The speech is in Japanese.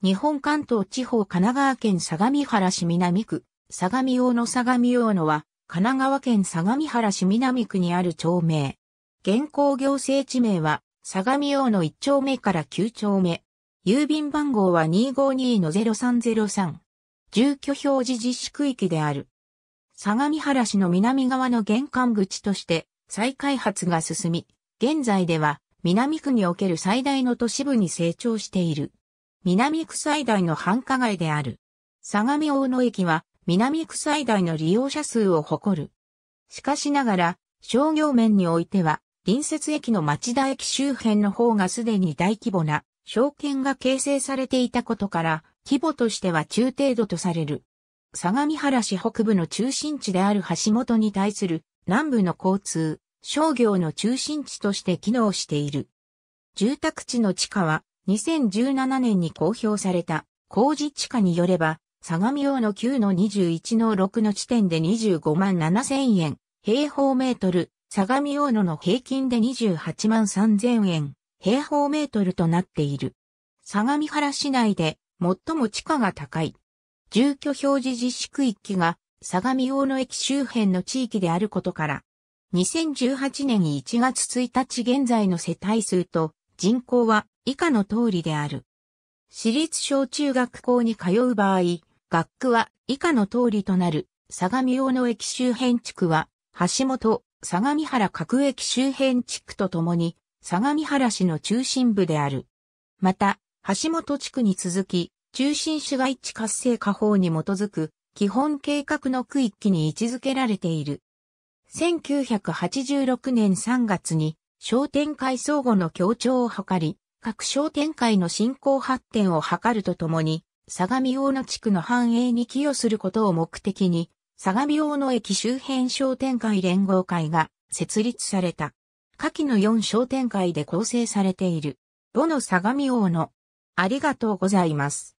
日本関東地方神奈川県相模原市南区、相模大野相模大野は、神奈川県相模原市南区にある町名。現行行政地名は、相模大野1丁目から9丁目。郵便番号は252-0303。住居表示実施区域である。相模原市の南側の玄関口として再開発が進み、現在では南区における最大の都市部に成長している。南区最大の繁華街である。相模大野駅は南区最大の利用者数を誇る。しかしながら、商業面においては、隣接駅の町田駅周辺の方がすでに大規模な証券が形成されていたことから、規模としては中程度とされる。相模原市北部の中心地である橋本に対する南部の交通、商業の中心地として機能している。住宅地の地価は2017年に公表された。工事地価によれば、相模大の9の21の6の地点で25万7千円、平方メートル、相模大野の平均で28万3千円、平方メートルとなっている。相模原市内で最も地価が高い。住居表示実施区域が相模大野駅周辺の地域であることから、2018年1月1日現在の世帯数と人口は以下の通りである。私立小中学校に通う場合、学区は以下の通りとなる相模大野駅周辺地区は橋本、相模原各駅周辺地区とともに相模原市の中心部である。また、橋本地区に続き、中心市街地活性化法に基づく基本計画の区域に位置づけられている。1986年3月に商店会相互の協調を図り、各商店会の振興発展を図るとともに、相模大野地区の繁栄に寄与することを目的に、相模大野駅周辺商店会連合会が設立された。下記の4商店会で構成されている。母の相模大野。ありがとうございます。